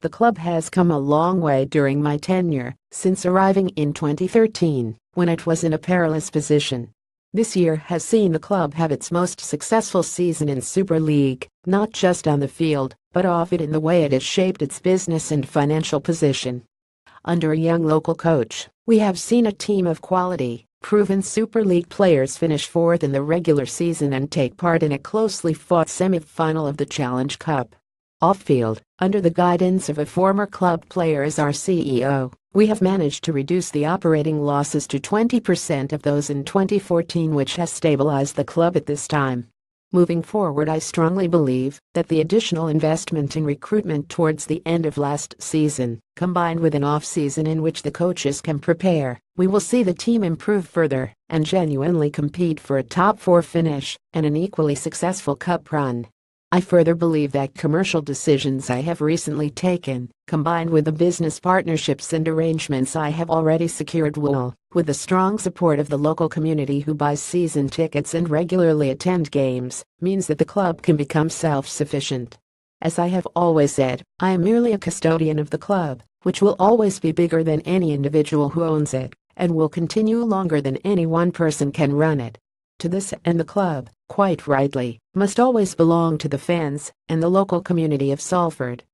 The club has come a long way during my tenure, since arriving in 2013, when it was in a perilous position. This year has seen the club have its most successful season in Super League, not just on the field, but off it in the way it has shaped its business and financial position. Under a young local coach, we have seen a team of quality, proven Super League players finish fourth in the regular season and take part in a closely fought semi-final of the Challenge Cup. Off-field, under the guidance of a former club player as our CEO, we have managed to reduce the operating losses to 20% of those in 2014 which has stabilized the club at this time. Moving forward I strongly believe that the additional investment in recruitment towards the end of last season, combined with an off-season in which the coaches can prepare, we will see the team improve further and genuinely compete for a top four finish and an equally successful cup run. I further believe that commercial decisions I have recently taken, combined with the business partnerships and arrangements I have already secured will, with the strong support of the local community who buys season tickets and regularly attend games, means that the club can become self-sufficient. As I have always said, I am merely a custodian of the club, which will always be bigger than any individual who owns it, and will continue longer than any one person can run it. To this end the club, quite rightly, must always belong to the fans and the local community of Salford.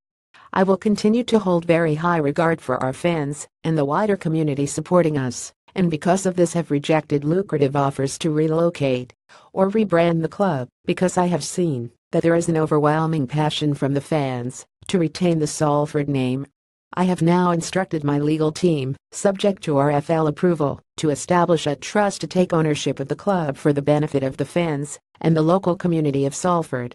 I will continue to hold very high regard for our fans and the wider community supporting us, and because of this have rejected lucrative offers to relocate or rebrand the club, because I have seen that there is an overwhelming passion from the fans to retain the Salford name I have now instructed my legal team, subject to RFL approval, to establish a trust to take ownership of the club for the benefit of the fans and the local community of Salford.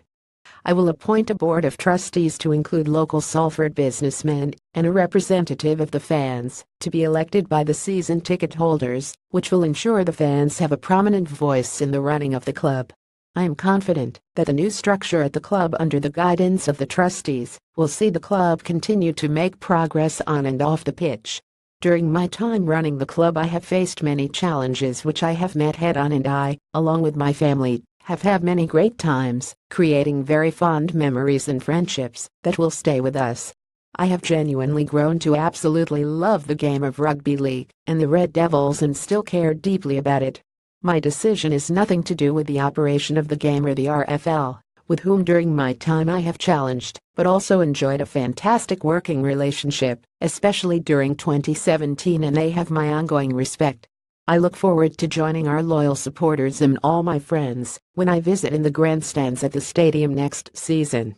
I will appoint a board of trustees to include local Salford businessmen and a representative of the fans to be elected by the season ticket holders, which will ensure the fans have a prominent voice in the running of the club. I am confident that the new structure at the club under the guidance of the trustees will see the club continue to make progress on and off the pitch. During my time running the club I have faced many challenges which I have met head on and I, along with my family, have had many great times, creating very fond memories and friendships that will stay with us. I have genuinely grown to absolutely love the game of rugby league and the Red Devils and still care deeply about it. My decision is nothing to do with the operation of the game or the RFL, with whom during my time I have challenged, but also enjoyed a fantastic working relationship, especially during 2017 and they have my ongoing respect. I look forward to joining our loyal supporters and all my friends when I visit in the grandstands at the stadium next season.